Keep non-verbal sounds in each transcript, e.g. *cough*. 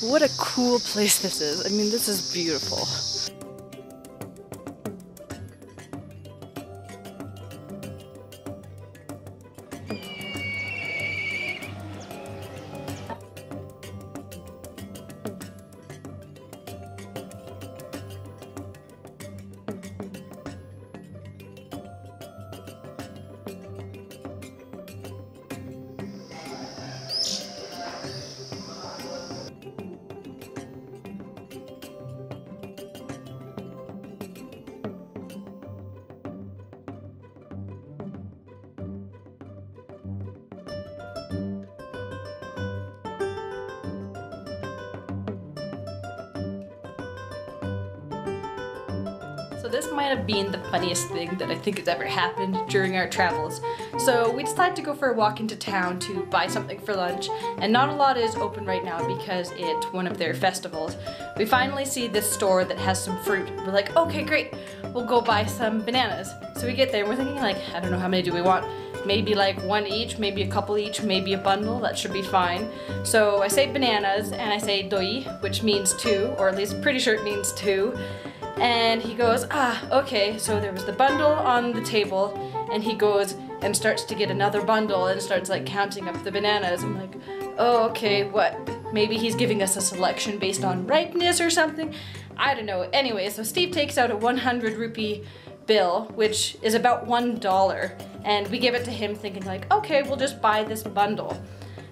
What a cool place this is. I mean, this is beautiful. So this might have been the funniest thing that I think has ever happened during our travels. So we decided to go for a walk into town to buy something for lunch and not a lot is open right now because it's one of their festivals. We finally see this store that has some fruit. We're like, okay great, we'll go buy some bananas. So we get there and we're thinking like, I don't know how many do we want? Maybe like one each, maybe a couple each, maybe a bundle, that should be fine. So I say bananas and I say doi, which means two, or at least pretty sure it means two. And he goes, ah, okay, so there was the bundle on the table, and he goes and starts to get another bundle and starts like counting up the bananas. I'm like, oh, okay, what? Maybe he's giving us a selection based on ripeness or something? I don't know. Anyway, so Steve takes out a 100 rupee bill, which is about one dollar, and we give it to him thinking like, okay, we'll just buy this bundle.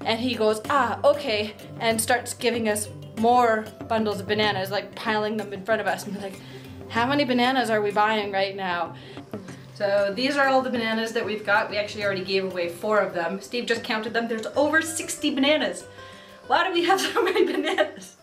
And he goes, ah, okay, and starts giving us more bundles of bananas, like piling them in front of us. And we're like, how many bananas are we buying right now? So these are all the bananas that we've got. We actually already gave away four of them. Steve just counted them. There's over 60 bananas. Why do we have *laughs* so many bananas?